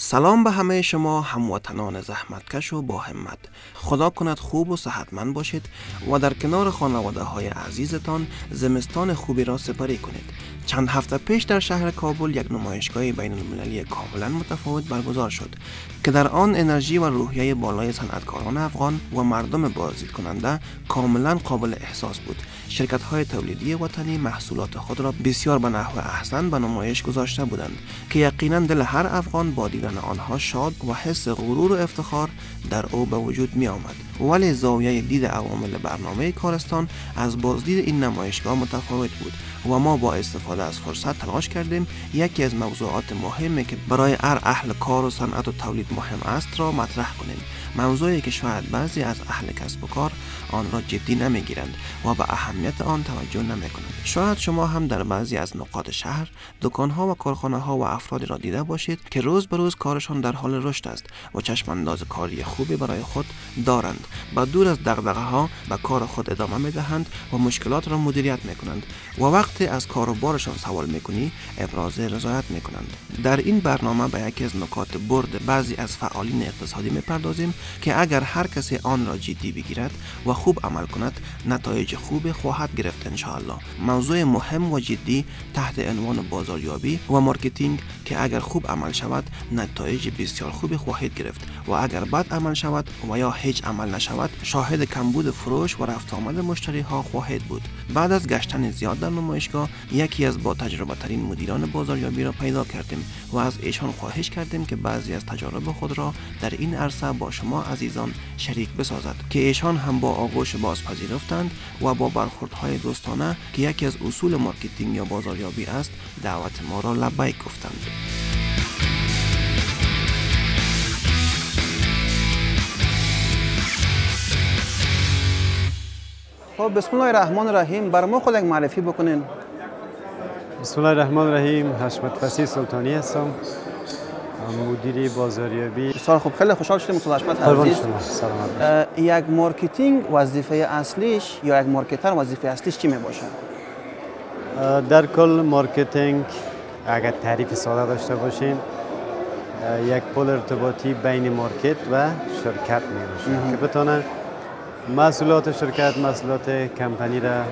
سلام به همه شما هموطنان زحمتکش و با همت. خدا کند خوب و صحتمند باشید و در کنار خانواده های عزیزتان زمستان خوبی را سپری کنید. چند هفته پیش در شهر کابل یک نمایشگاه بین المللی کاملا متفاوت برگزار شد که در آن انرژی و روحیه بالای صنعتکاران افغان و مردم بازدید کننده کاملا قابل احساس بود. شرکت های تولیدی وطنی محصولات خود را بسیار به نحو احسن به نمایش گذاشته بودند که یقینا دل هر افغان با دیدن آنها شاد و حس غرور و افتخار در او به وجود می آمد ولی زاویه دید عوامل برنامه کارستان از بازدید این نمایشگاه متفاوت بود و ما با استفاده از فرصت تلاش کردیم. یکی از موضوعات مهمی که برای هر اهل کار و صنعت و تولید مهم است را مطرح کنیم. موضوعی که شاید بعضی از اهل کسب و کار آن را جدی نمی‌گیرند و به اهمیت آن توجه نمی کنند شاید شما هم در بعضی از نقاط شهر دکانها و کارخانه ها و افرادی را دیده باشید که روز به روز کارشان در حال رشد است و چشم انداز کاری خوبی برای خود دارند. و دور از دغدغه ها به کار خود ادامه می دهند و مشکلات را مدیریت می کنند و وقتی از کار و بارشان سوال می کنی ابراز رضایت می کنند در این برنامه به یکی از نکات برد بعضی از فعالین اقتصادی می پردازیم که اگر هر کسی آن را جدی بگیرد و خوب عمل کند نتایج خوب خواهد گرفت انشاءالله. موضوع مهم و جدی تحت عنوان بازاریابی و مارکتینگ که اگر خوب عمل شود نتایج بسیار خوبی خواهید گرفت و اگر بد عمل شود و یا هیچ عمل نشود شاهد کمبود فروش و رفت آمد مشتری ها خواهید بود. بعد از گشتن زیاد در نمایشگاه یکی از با تجربه ترین مدیران بازاریابی را پیدا کردیم و از ایشان خواهش کردیم که بعضی از تجارب خود را در این عرصه با شما عزیزان شریک بسازد. که ایشان هم با آغوش باز پذیرفتند و با برخوردهای دوستانه که یکی از اصول مارکتینگ یا بازاریابی است دعوت ما را لبیک گفتند. خب بسم الله الرحمن الرحیم. بر ما خود یک معرفی بکنین. بسم الله الرحمن الرحیم. حشمت فسی سلطانی هستم. مدیر بازاریابی. بسیار خوب. خیلی خوشحال شدیم. استاد حشمت عزیز. یک مارکتینگ وظیفه اصلیش یا یک marketer وظیفه اصلیش چی می باشه در کل مارکتینگ اگر تعریف ساده داشته باشیم یک پل ارتباطی بین مارکت و شرکت می باشه که بتونه محصولات شرکت محصولات کمپانی را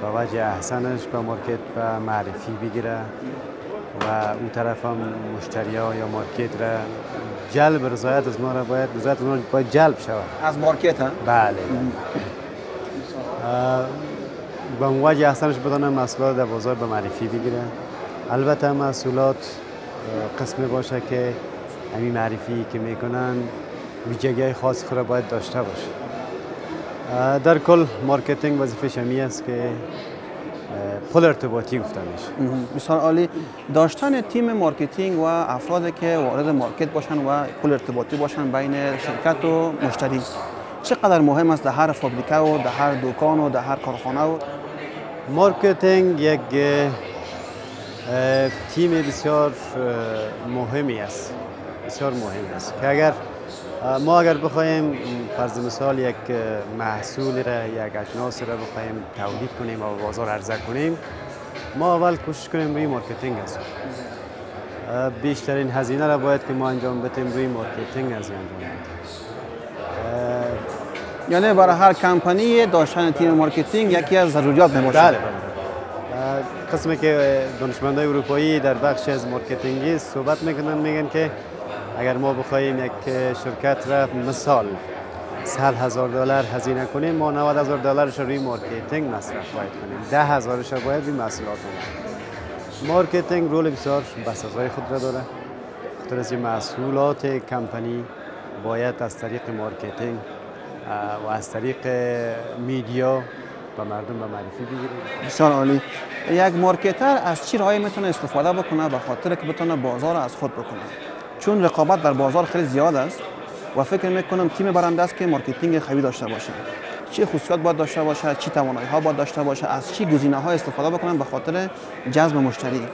به وجه احسنش به مارکت به معرفی بگیره و اون طرف هم مشتری ها یا مارکت را جلب رضایت از ما را باید رضایت از ما باید جلب شود. از مارکت ها؟ بله. به وجه احسنش بدانه محصولات در بازار به معرفی بگیره. البته محصولات قسمی باشه که همین معرفی که می‌کنن ویژگی خاص خود باید داشته باشه در کل مارکتینگ وظیفه‌ش همی است که پل ارتباطی گفته میشه. بسیار عالی. داشتن تیم مارکتینگ و افرادی که وارد مارکت باشن و پل ارتباطی باشن بین شرکت و مشتری چقدر مهم است در هر فابریکه و در هر دکان و در هر کارخانه و مارکتینگ یک تیم بسیار مهمی است. بسیار مهم است که اگر ما اگر بخوایم فرض مثال یک محصول را یک اجناس را بخوایم تولید کنیم و بازار عرضه کنیم ما اول کوشش کنیم روی مارکتینگ است بیشترین هزینه را باید که ما انجام بدیم روی مارکتینگ از انجام بدیم یعنی برای هر کمپانی داشتن تیم مارکتینگ یکی از ضروریات می بله قسمی که دانشمندای اروپایی در بخش از مارکتینگی صحبت می‌کنن میگن که اگر ما بخوایم یک شرکت را مثال سال هزار دلار هزینه کنیم ما 90 هزار دلارش روی مارکتینگ مصرف باید کنیم. ده هزارش باید روی محصولات کنیم. مارکتینگ role بسیار بسزای خود را داره. خاطر از محصولات کمپانی باید از طریق مارکتینگ و از طریق media و مردم به معرفی بگیریم. بسیار عالی. یک marketer از چی راهی می‌تونه استفاده بکنه؟ به خاطر که بتونه بازار از خود بکنه. چون رقابت در بازار خیلی زیاد است و فکر می‌کنم تیم برنده است که مارکتینگ قوی داشته باشه. چه خصوصیات باید داشته باشه چی توانایی ها باید داشته باشه از چی گزینه ها استفاده بکنن به خاطر جذب مشتری.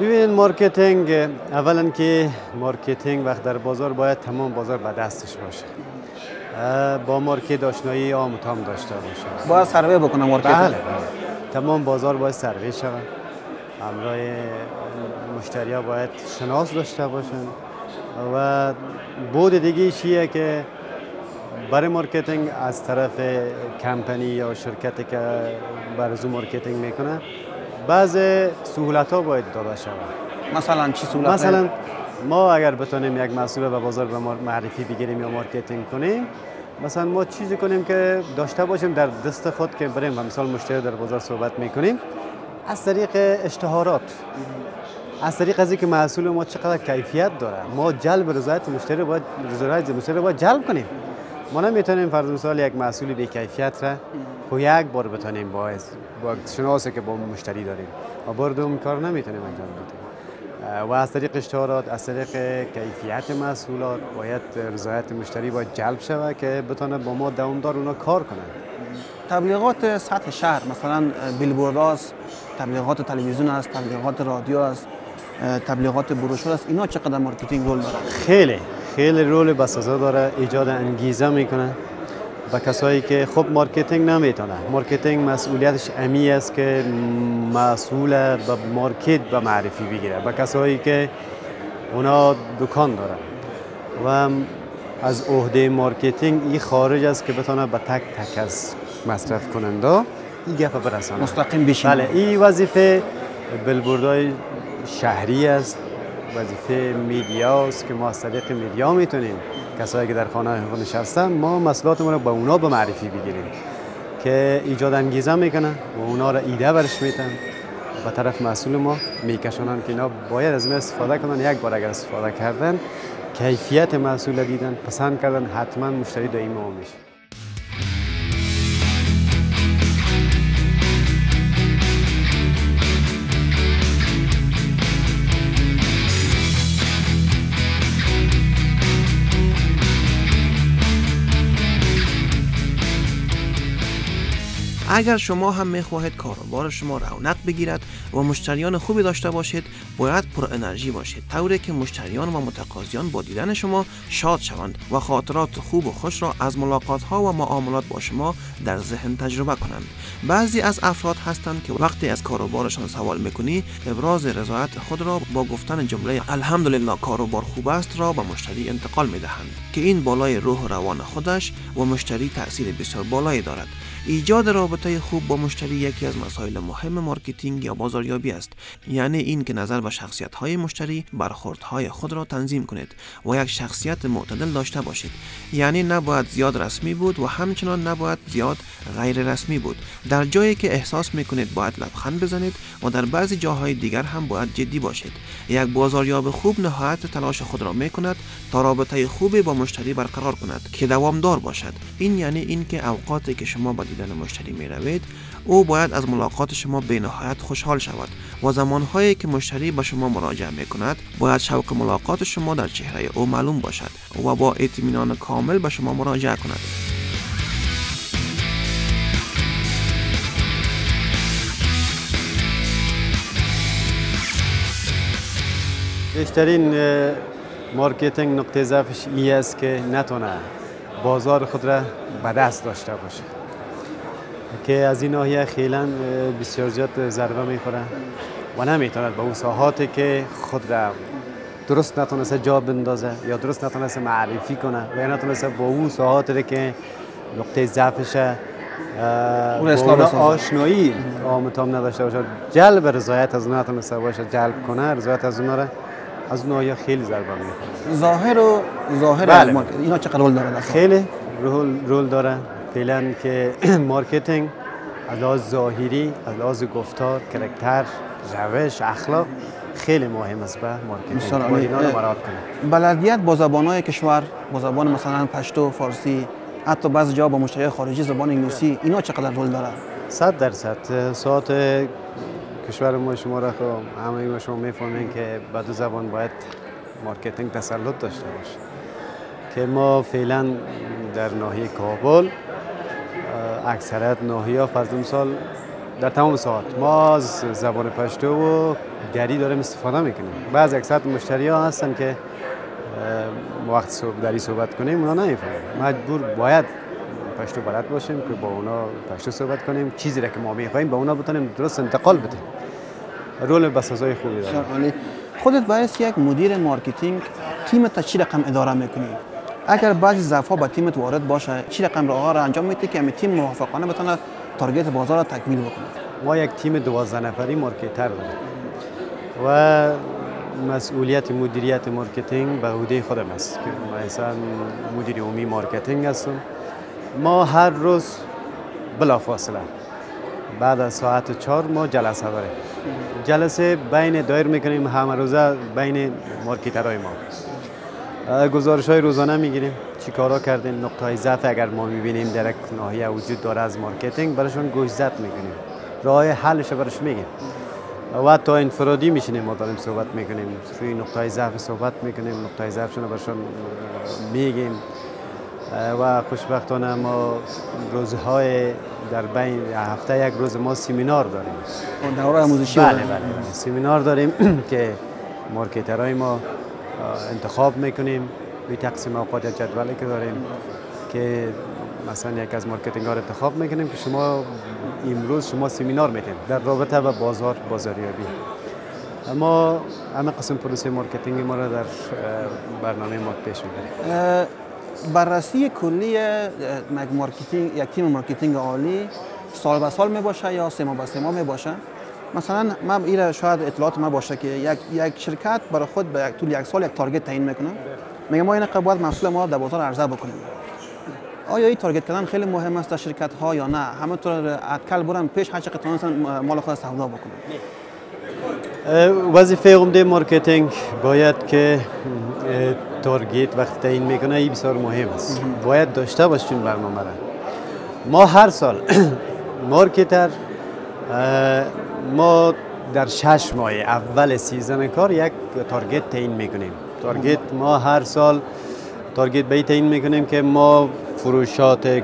ببین مارکتینگ اولا که مارکتینگ وقت در بازار باید تمام بازار به دستش باشه. با مارکت آشنایی عام تام داشته باشه. باید سروی بکنه مارکت. بله, بله. تمام بازار باید سروی شود. همراه مشتری ها باید شناس داشته باشن. و بود دیگه چیه که برای مارکتینگ از طرف کمپنی یا شرکتی که برزو مارکتینگ می‌کنه بعض سهولت ها باید داده شود. مثلا چی سهولت؟ مثلا ما اگر بتونیم یک محصول به بازار به معرفی بگیریم یا مارکتینگ کنیم مثلا ما چیزی کنیم که داشته باشیم در دست خود که بریم. مثال مشتری در بازار صحبت می‌کنیم. از طریق اشتهارات. از طریق از که محصول ما چقدر کیفیت داره ما جلب رضایت مشتری باید رضایت مشتری باید جلب کنیم. ما نمی‌تونیم فرض مثال یک محصول بی کیفیت را خو یک بار بتونیم با با شناسه که با مشتری داریم. و بار دوم کار نمی‌تونیم انجام بدیم. و از طریق اشتهارات از طریق کیفیت محصولات باید رضایت مشتری باید جلب شود که بتونه با ما دوامدار اونا کار کنن تبلیغات سطح شهر مثلا بیلبورد تبلیغات تلویزیون است تبلیغات رادیو است تبلیغات بروشور است. اینا چقدر مارکتینگ role داره؟ خیلی خیلی role بسزا داره ایجاد انگیزه می‌کنه و کسایی که خب مارکتینگ نمی‌تونه مارکتینگ مسئولیتش امی است که محصول به مارکت به معرفی بگیره و کسایی که اونا دکان دارن. و از عهده مارکتینگ این خارج است که بتونه به تک تک از مصرف کننده این گپ برسانه مستقیم بشین بله این وظیفه بیلبوردهای شهری است. وظیفه media ست که ما از طریق media می‌تونیم کسایی که در خانه نشستن ما محصولاتمون رو به اونا به معرفی بگیریم که ایجاد انگیزه می‌کنن و اونا را ایده برش میتن. به طرف مسئول ما میکشونن که اینا باید از این استفاده کنن یک بار اگر استفاده کردن کیفیت محصول دیدن پسند کردن حتما مشتری دائمی ما میشه. اگر شما هم می خواهید کاروبار شما رونق بگیرد و مشتریان خوبی داشته باشید باید پر انرژی باشید. طوری که مشتریان و متقاضیان با دیدن شما شاد شوند و خاطرات خوب و خوش را از ملاقات ها و معاملات با شما در ذهن تجربه کنند. بعضی از افراد هستند که وقتی از کاروبارشان سوال می‌کنی ابراز رضایت خود را با گفتن جمله الحمدلله کاروبار خوب است را به مشتری انتقال می‌دهند که این بالای روح و روان خودش و مشتری تاثیر بسیار بالایی دارد. ایجاد رابطه خوب با مشتری یکی از مسائل مهم مارکتینگ یا بازاریابی است یعنی این که نظر به شخصیت های مشتری برخوردهای خود را تنظیم کنید و یک شخصیت معتدل داشته باشید. یعنی نباید زیاد رسمی بود و همچنان نباید زیاد غیر رسمی بود. در جایی که احساس می‌کنید باید لبخند بزنید و در بعضی جاهای دیگر هم باید جدی باشید. یک بازاریاب خوب نهایت تلاش خود را می‌کند تا رابطه خوبی با مشتری برقرار کند که دوامدار باشد. این یعنی اینکه اوقاتی که شما با دیدن مشتری می روید او باید از ملاقات شما به نهایت خوشحال شود و زمانهایی که مشتری به شما مراجعه می کند باید شوق ملاقات شما در چهره او معلوم باشد و با اطمینان کامل به شما مراجعه کند. بیشترین مارکتینگ نقطه ضعفش ای است که نتونه بازار خود را به دست داشته باشه. که از این ناحیه خیلا بسیار زیاد ضربه می‌خوره و نمی‌توند به اون ساحاتی که خود را درست نتونسته جا بندازه یا درست نتونسته معرفی کنه و یا نتونسته با اون ساحاتی که نقطه ضعفش اون آشنایی آمتام نداشته باشه. جلب رضایت از اون نتونسته باشه جلب کنه رضایت از اون از اون ناحیه خیلی ضربه می‌خوره. ظاهر و ظاهر بله. اینا چقدر role داره؟ خیلی role role داره. فعلا که مارکتینگ از لحاظ ظاهری از لحاظ گفتار character روش اخلاق خیلی مهم است به مارکتینگ. اینا رو مراعات کنه بلدیت با زبانهای کشور با زبان مثلا پشتو فارسی حتی بعضی جا با مشتری خارجی زبان انگلیسی اینا چقدر رول داره صد درصد. ساعت کشور ما شما را خب همه ما شما می‌فهمین که با دو زبان باید مارکتینگ تسلط داشته باشه. که ما فعلا در ناحیه کابل اکثریت ها فرض مثال در تمام ساحات. ما از زبان پشتو و دری داریم استفاده می‌کنیم. بعض اکثر مشتری ها هستن که وقت دری صحبت کنیم اونا نمی‌فهمن. مجبور باید پشتو بلد باشیم که با اونا پشتو صحبت کنیم. چیزی را که ما می‌خوایم با اونا بتونیم درست انتقال بدیم. role بسزای خوبی داره خودت باعث یک مدیر مارکتینگ تیم تا چی رقم اداره می‌کنی؟ اگر بعضی ضعف با تیمت وارد باشه چی رقم راه را انجام میده که تیم موفقانه بتونه target بازار را تکمیل بکنه؟ ما یک تیم دوازده نفری marketer داریم و مسئولیت مدیریت مارکتینگ به عهده خودم است که مثلا مدیر عمومی مارکتینگ هستم. ما هر روز بلافاصله بعد از ساعت چهار ما جلسه داریم. جلسه بین دایر می‌کنیم همه روزه بین marketer های ما. گزارش های روزانه می‌گیریم. چی کارا کردیم نقطه های ضعف اگر ما می‌بینیم در یک ناحیه وجود داره از مارکتینگ براشون گوش زد می‌کنیم. راه حلش برش میگیم. و تا انفرادی میشینیم ما داریم صحبت می‌کنیم. روی نقطه های ضعف صحبت می‌کنیم نقطه های ضعفشون برشون میگیم و خوشبختانه ما روزهای در بین هفته یک روز ما سیمینار داریم. دوره آموزشی بله بله سیمینار داریم که marketer های ما انتخاب می‌کنیم. به تقسیم اوقات جدولی که داریم که مثلا یک از مارکتینگ ها انتخاب می‌کنیم که شما امروز شما سیمینار میتین در رابطه با بازار بازاریابی. اما همه قسم پروسه مارکتینگ ما را در برنامه ما پیش می‌بریم. بررسی کلی مارکتینگ یک تیم مارکتینگ عالی سال به سال می باشه یا سه ماه به سه ماه می باشه مثلا من ایره شاید اطلاعات ما باشه که یک, یک شرکت برای خود به طول یک سال یک target تعیین می‌کنه. میگه ما این باید محصول ما در بازار عرضه بکنیم. آیا این target کردن خیلی مهم است در شرکت ها یا نه؟ همونطور اتکل برن پیش هر چقدر مال خود سودا بکنن. وظیفه عمده مارکتینگ باید که target وقتی تعیین می‌کنه این بسیار مهم است. باید داشته باشیم برنامه ما هر سال marketer ما در شش ماه اول season کار یک target تعیین می‌کنیم. target ما هر سال target به تعیین می‌کنیم که ما فروشات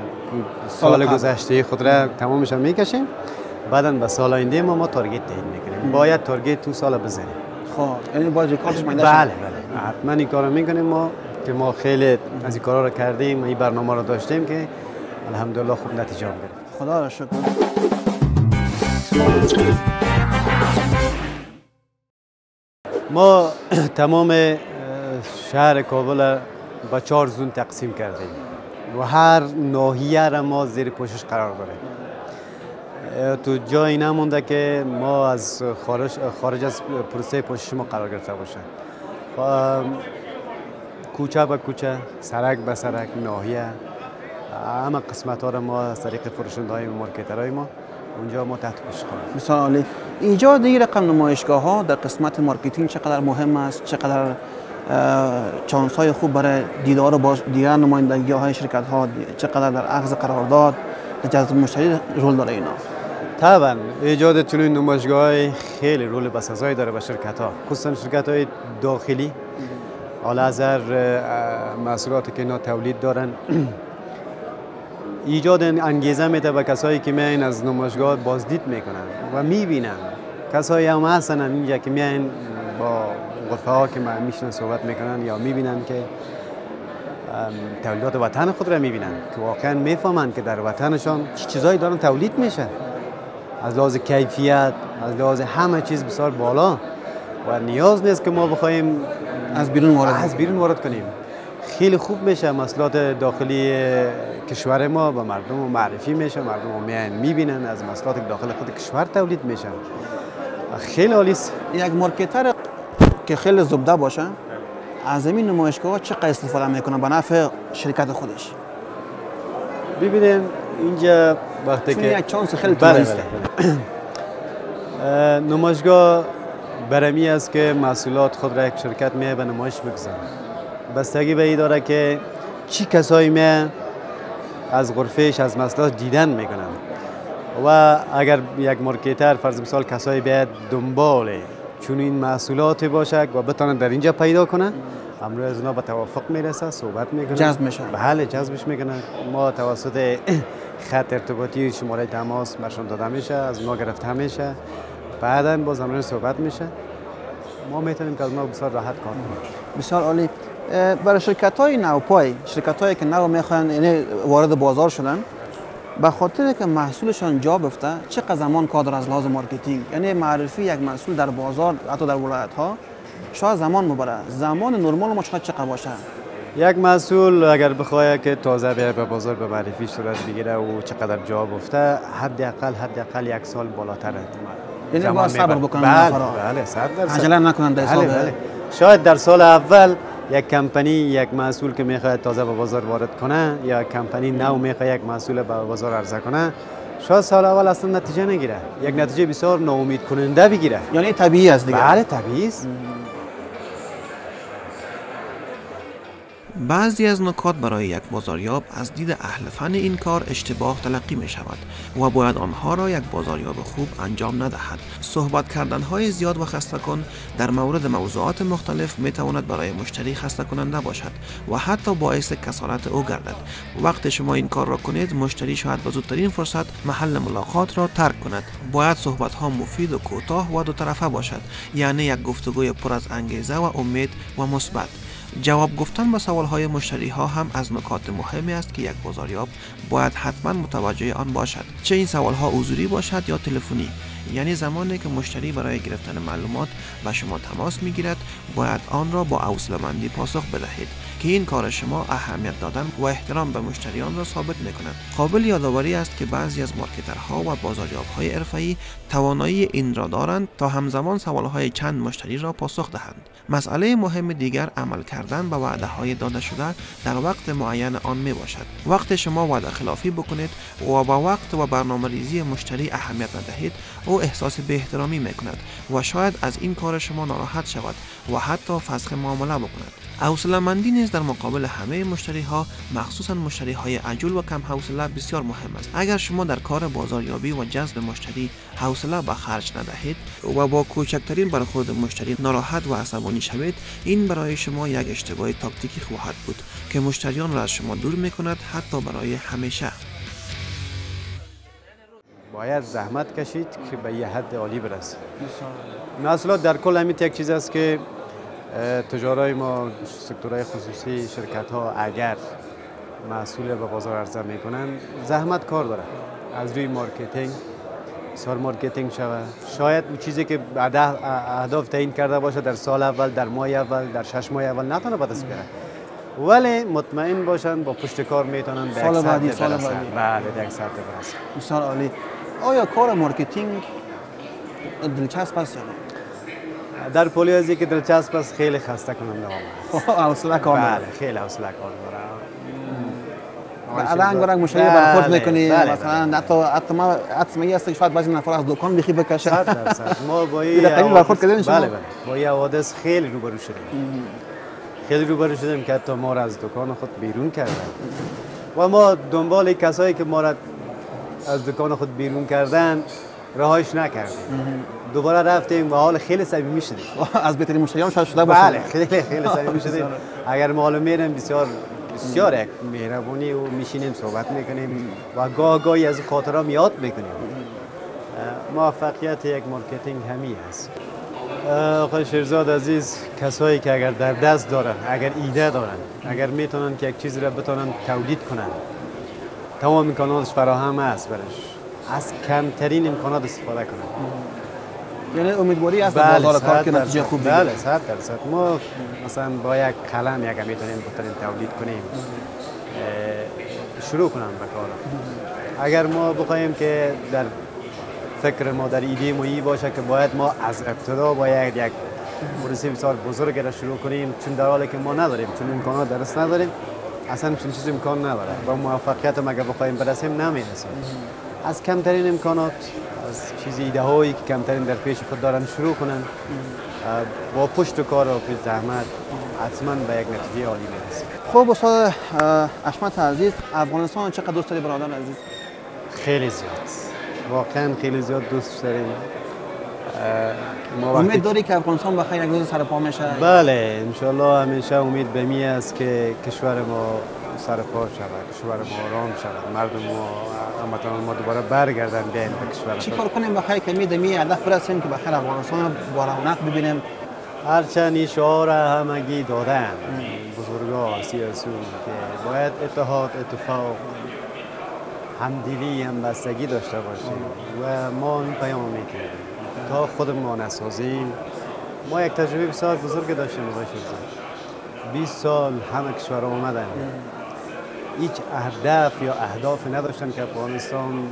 سال گذشته خود را تمامش می‌کشیم. بعدا به سال آینده ما ما تارگت تعیین می‌کنیم. باید تارگت تو سال بزنیم. خب یعنی باید ریکاردش بله بله حتما این کارو می‌کنیم ما که ما خیلی از این کارا رو کردیم. این برنامه رو داشتیم که الحمدلله خوب نتیجه گرفت. خدا را شکر. ما تمام شهر کابل با چهار زون تقسیم کردیم و هر ناحیه را ما زیر پوشش قرار داریم تو جایی نمونده که ما از خارج, خارج از پروسه پوشش ما قرار گرفته باشه. کوچه به کوچه سرک به سرک ناحیه. همه قسمت ها را ما از طریق فروشنده های ما اونجا ما تحت پوشش کنیم مثال ایجاد این رقم نمایشگاه ها در قسمت مارکتینگ چقدر مهم است چقدر چانس های خوب برای دیدار با دیگر نمایندگی های شرکت ها چقدر در اخذ قرارداد جذب مشتری رول داره اینا. طبعا ایجاد چنین نمایشگاه خیلی رول بسازایی داره به شرکت ها خصوصا شرکت های داخلی حالا از محصولاتی که اینا تولید دارن ایجاد انگیزه میده به کسایی که میاین از نمایشگاه بازدید می‌کنن و می‌بینن. کسایی هم هستن اینجا که میاین با غرفه ها که میشنن صحبت می‌کنن یا می‌بینن که تولیدات وطن خود را می‌بینن. که واقعا می‌فهمن که در وطنشان چه چیزایی دارن تولید میشه. از لحاظ کیفیت از لحاظ همه چیز بسیار بالا و نیاز نیست که ما بخوایم از بیرون وارد از بیرون وارد کنیم. خیلی خوب میشه. مسئولات داخلی کشور ما به مردم معرفی میشه. مردم میان می‌بینن از مسئولات داخل خود کشور تولید میشن. خیلی عالی یک مارکتر که خیلی زبده باشه از این نمایشگاه چقدر استفاده می‌کنه به نفع شرکت خودش؟ ببینین اینجا وقتی که یک چانس خیلی بله بله بله. نمایشگاه برمی است که محصولات خود را یک شرکت می به نمایش بگذاره بستگی به ای داره که چی کسایی می از غرفش از محصولات دیدن می‌کنن و اگر یک مارکتر فرض مثال کسایی بیاد دنبال چون این محصولات باشه و بتونن در اینجا پیدا کنن امروز از اونا به توافق می‌رسه صحبت می‌کنن جذب میشه بله جذبش می‌کنن ما توسط خط ارتباطی شماره تماس برشون داده میشه از ما گرفته میشه. بعدا باز امروز صحبت میشه. ما می‌تونیم که از ما بسیار راحت کار کنیم. بسیار عالی. برای شرکت های نوپای شرکت هایی که نو می‌خوان یعنی وارد بازار شدن به خاطر که محصولشان جا بفته چقدر زمان کار از لحاظ مارکتینگ یعنی معرفی یک محصول در بازار حتی در ولایت ها شاید زمان مبره زمان نرمال ما شاید چقدر باشه یک محصول اگر بخواد که تازه بیای به بازار به معرفی صورت بگیره و چقدر جا بفته حداقل حداقل یک سال بالاتره یعنی باید صبر. بکنن بله. بله درصد. عجله نکنن در بله بله شاید در سال اول یک کمپانی یک مسئول که می‌خواد تازه به بازار وارد کنه یا کمپانی نو می‌خواد یک مسئول به بازار عرضه کنه شاید سال اول اصلا نتیجه نگیره. یک نتیجه بسیار ناامید کننده بگیره. یعنی طبیعی است دیگه. بله طبیعی است. بعضی از نکات برای یک بازاریاب از دید اهل فن این کار اشتباه تلقی می شود و باید آنها را یک بازاریاب خوب انجام ندهد. صحبت کردن های زیاد و خسته کن در مورد موضوعات مختلف می تواند برای مشتری خسته کننده باشد و حتی باعث کسالت او گردد. وقت شما این کار را کنید مشتری شاید به زودترین فرصت محل ملاقات را ترک کند. باید صحبت ها مفید و کوتاه و دو طرفه باشد یعنی یک گفتگوی پر از انگیزه و امید و مثبت. جواب گفتن به سوال های مشتری ها هم از نکات مهمی است که یک بازاریاب باید حتما متوجه آن باشد. چه این سوال ها حضوری باشد یا تلفنی؟ یعنی زمانی که مشتری برای گرفتن معلومات به شما تماس می گیرد باید آن را با حوصله‌مندی پاسخ بدهید. که این کار شما اهمیت دادن و احترام به مشتریان را ثابت می کند قابل یادآوری است که بعضی از مارکترها و بازاریاب های حرفه‌ای توانایی این را دارند تا همزمان سوال های چند مشتری را پاسخ دهند. مسئله مهم دیگر عمل کردن به وعده های داده شده در وقت معین آن می باشد وقت شما وعده خلافی بکنید و با وقت و برنامه ریزی مشتری اهمیت ندهید او احساس به احترامی می کند و شاید از این کار شما ناراحت شود و حتی فسخ معامله بکند. حوصله مندی نیز در مقابل همه مشتری ها مخصوصا مشتری های عجول و کم حوصله بسیار مهم است. اگر شما در کار بازاریابی و جذب مشتری حوصله به خرج ندهید و با کوچکترین برخورد مشتری ناراحت و عصبانی شوید این برای شما یک اشتباه تاکتیکی خواهد بود که مشتریان را از شما دور می کند حتی برای همیشه. باید زحمت کشید که به یه حد عالی برسه. محصولات در کل همین یک چیز است که تجارای ما سکتورهای خصوصی شرکت ها اگر محصول به بازار عرضه می‌کنن زحمت کار داره. از روی مارکتینگ بسیار مارکتینگ شود شاید اون چیزی که بعد اهداف تعیین کرده باشه در سال اول در ماه اول در شش ماه اول نتونه به دست بیاره. ولی مطمئن باشن با پشت کار می‌تونن به سال بعدی، سال. بعدی. بله یک برسن. بسیار عالی. آیا کار marketing دلچسب است یا نه؟ در پولی از که دلچسب است خیلی خسته کننده آمد. حوصله کار بله. خیلی حوصله کار داره به رنگ رنگ بله، برخورد می‌کنی؟ بله، مثلا بله. حتی حتی ما حتی است که شاید بعضی نفر از دکان بخی بکشه. صد درصد. ما با این برخورد کردین شما؟ بله بله. با یه حوادث خیلی روبرو شدیم. خیلی روبرو شدیم که حتی ما را از دکان خود بیرون کردن. و ما دنبال کسایی که ما را از دکان خود بیرون کردن رهایش نکردیم. دوباره رفتیم و حال خیلی صمیمی شدیم از بهترین مشتریان شاید شده باشه بله خیلی خیلی صمیمی شدیم اگر معلوم میرم بسیار بسیار یک مهربونی و میشینیم صحبت می‌کنیم و گاه گاهی از خاطرام یاد می‌کنیم. موفقیت یک marketing همی است. آقای شیرزاد عزیز کسایی که اگر در دست دارن اگر ایده دارن اگر می‌تونن که یک چیزی را بتونن تولید کنن تمام امکاناتش فراهم است برش. از کمترین امکانات استفاده کنن یعنی امیدواری در بازار کار صد که نتیجه. خوب بله بگیره صد درصد. ما مثلا با یک قلم یک می‌تونیم بتونیم تولید کنیم. شروع کنم به کار اگر ما بخوایم که در فکر ما در ایده ما ای باشه که باید ما از ابتدا باید یک پروسه بسیار بزرگ را شروع کنیم چون در حالی که ما نداریم چون امکانات درست نداریم اصلا چون چیز امکان نداره. با موفقیت هم اگر بخوایم برسیم نمی‌رسیم. از کمترین امکانات از چیز ایده هایی که کمترین در پیش خود دارن شروع کنن با پشت و کار و پیش زحمت حتما به یک نتیجه عالی می‌رسیم خب استاد اشمت عزیز افغانستان چقدر دوست داری؟ برادر عزیز؟ خیلی زیاد. واقعا خیلی زیاد دوست داریم. ما وقتی امید داری که افغانستان بخیر یک روز سر پا میشه بله انشالله همیشه امید به می است که کشور ما سر پا شود کشور ما آرام شود. مردم ما هموطنان ما دوباره برگردن به کشور چی خود. کار کنیم؟ بخیر که می دمی هدف برسیم که بخیر افغانستان با رونق ببینیم. هرچند این شعار همگی دادن بزرگا سیاسون که باید اتحاد اتفاق همدلی همبستگی داشته باشیم. و ما این پیام می‌کنیم تا خودمون نسازیم. ما یک تجربه بسیار بزرگ داشتیم آقای شد 20 سال همه کشور آمدن. هیچ اهداف یا اهداف نداشتن که افغانستان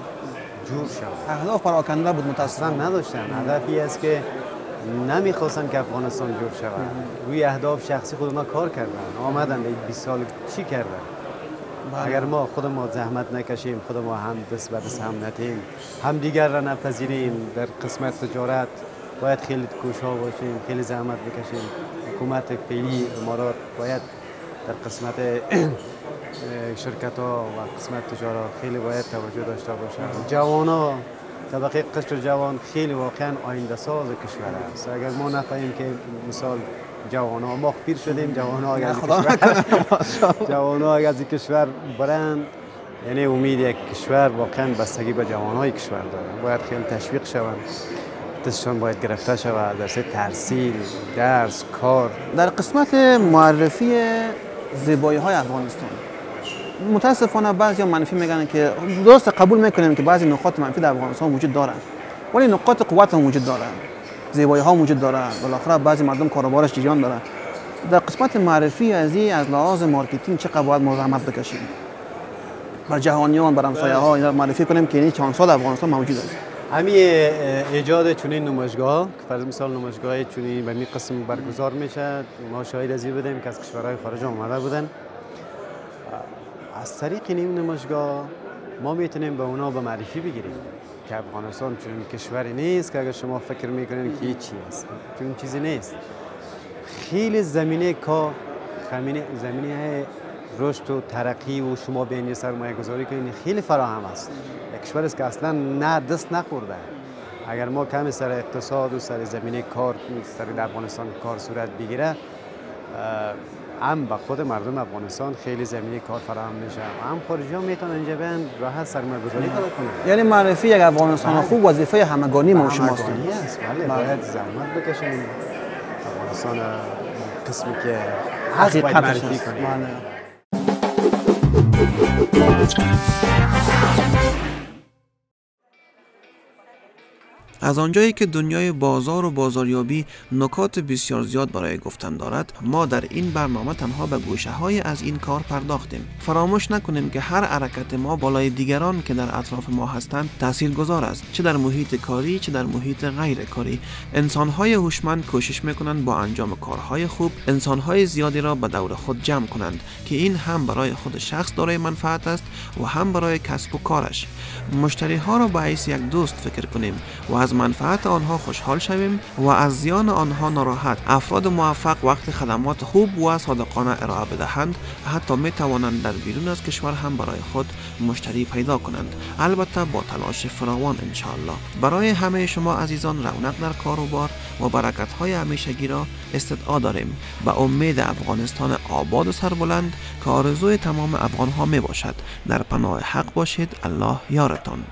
جور شود. اهداف پراکنده بود متاسفانه. نداشتن. هدفی است که نمی‌خواستن که افغانستان جور شود. روی اهداف شخصی خود کار کردن. آمدن به 20 سال چی کردن؟ بله. اگر ما خود ما زحمت نکشیم خود ما هم دست به دست هم نتیم هم دیگر را نپذیریم. در قسمت تجارت باید خیلی کوشا باشیم خیلی زحمت بکشیم. حکومت فعلی امارات باید در قسمت شرکت ها و قسمت تجارت خیلی باید توجه داشته باشه جوان ها طبقه قشر جوان خیلی واقعا آینده ساز کشور است. اگر ما نفهمیم که مثال جوان ها ما پیر شدیم جوان ها اگر جوان ها اگر از کشور برند یعنی امید یک کشور واقعا بستگی به جوان های کشور داره. باید خیلی تشویق شوند. دستشان باید گرفته شود. در سه تحصیل درس کار. در قسمت معرفی زیبایی های افغانستان. متاسفانه بعضی منفی میگن که درست قبول می‌کنیم که بعضی نقاط منفی در افغانستان وجود دارند ولی نقاط قوت هم وجود دارند زیبایی ها وجود دارند بالاخره بعضی مردم کاروبارش جریان دارند در قسمت معرفی از این از لحاظ marketing چقدر باید ما زحمت بکشیم؟ بر جهانیان بر همسایه ها معرفی کنیم که این چند سال افغانستان موجود است. همین ایجاد چنین نمایشگاه که فرض مثال نمایشگاه چنین به این قسم برگزار میشه ما شاهد از این بودیم که از کشورهای خارج آمده بودن. از طریق این نمایشگاه ما می‌تونیم به اونا به معرفی بگیریم که افغانستان چنین کشوری نیست که اگر شما فکر می‌کنین که هیچی است چون چیزی نیست. خیلی زمینه کار زمینه زمینه رشد و ترقی و شما به این سرمایه گذاری کنید خیلی فراهم است. کشور است که اصلا نه دست نخورده. اگر ما کمی سر اقتصاد و سر زمینه کار سر افغانستان کار صورت بگیره هم به خود مردم افغانستان خیلی زمینه کار فراهم میشه هم خارجی ها می‌تونن اینجا بیان راحت سرمایه گذاری کنن. یعنی معرفی یک افغانستان خوب وظیفه همگانی ما شماست است. بله باید زحمت بکشیم. افغانستان قسمی که هست باید حقیقتش معرفی. کنیم. از آنجایی که دنیای بازار و بازاریابی نکات بسیار زیاد برای گفتن دارد ما در این برنامه تنها به گوشه های از این کار پرداختیم. فراموش نکنیم که هر حرکت ما بالای دیگران که در اطراف ما هستند تاثیر گذار است. چه در محیط کاری چه در محیط غیر کاری. انسان های هوشمند کوشش می‌کنند با انجام کارهای خوب انسان های زیادی را به دور خود جمع کنند که این هم برای خود شخص دارای منفعت است و هم برای کسب و کارش. مشتری ها را به یک دوست فکر کنیم و از منفعت آنها خوشحال شویم و از زیان آنها ناراحت. افراد موفق وقت خدمات خوب و صادقانه ارائه بدهند. حتی می توانند در بیرون از کشور هم برای خود مشتری پیدا کنند. البته با تلاش فراوان انشاءالله. برای همه شما عزیزان رونق در کار و و برکت های همیشگی را استدعا داریم. به امید افغانستان آباد و سربلند که آرزوی تمام افغان ها می باشد. در پناه حق باشید. الله یارتان